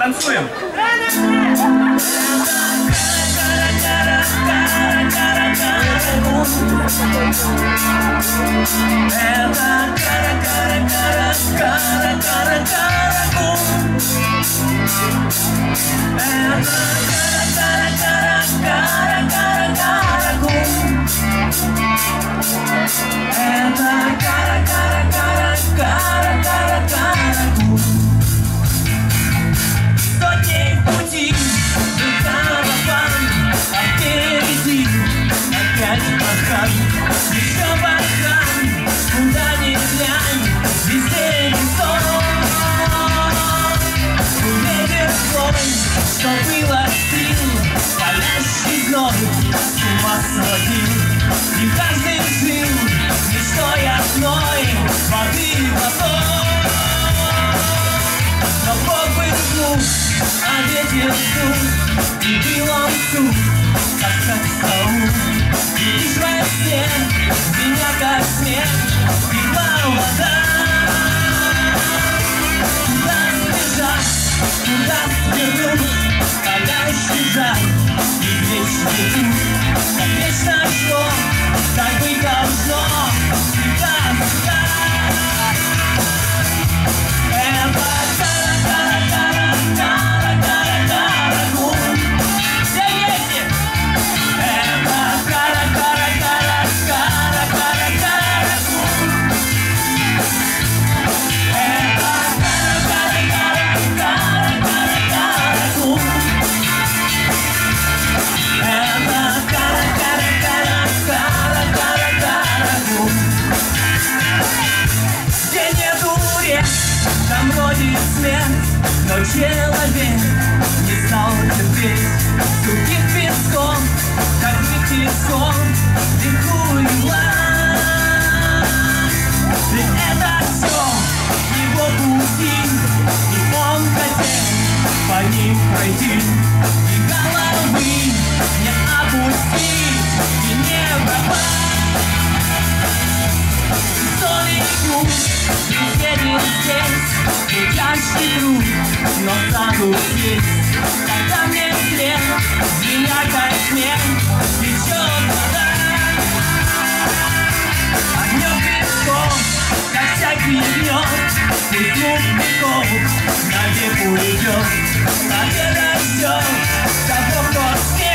потанцуем. Ela, А ветер тут, и был он тут, как сокол. Видишь во сне, меня как смерть, бегла вода. Куда сбежать, куда свернуть, когда исчезать, и вечно тут, как вечно шло. сне Но человек не стал терпеть. Других песком, как и песком Дыху почти друг, но саду здесь, когда мне след, меня яркая смерть течет вода. Огнем песком, как всякий льет, и клуб веков на веку идет, на все, того, кто смерть.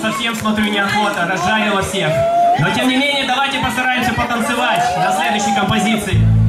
совсем, смотрю, неохота, разжарила всех. Но тем не менее, давайте постараемся потанцевать на следующей композиции.